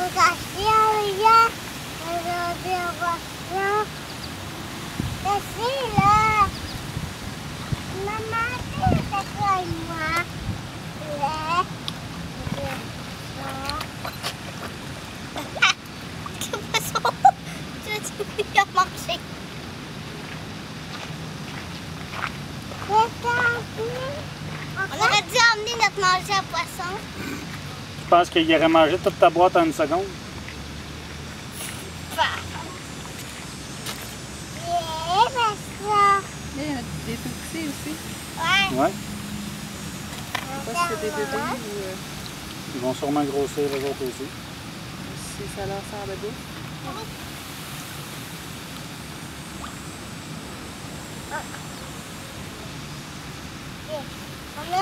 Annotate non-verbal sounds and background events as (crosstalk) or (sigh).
(laughs) On aurait dû emmener notre manger à poisson. Je pense qu'il aurait mangé toute ta boîte en une seconde? Il y a des tout petits aussi. Ouais. Ouais. Je sais pas si c'est des bébés ou euh, Ils vont sûrement grossir les autres aussi. si ça leur sert de bouffe. On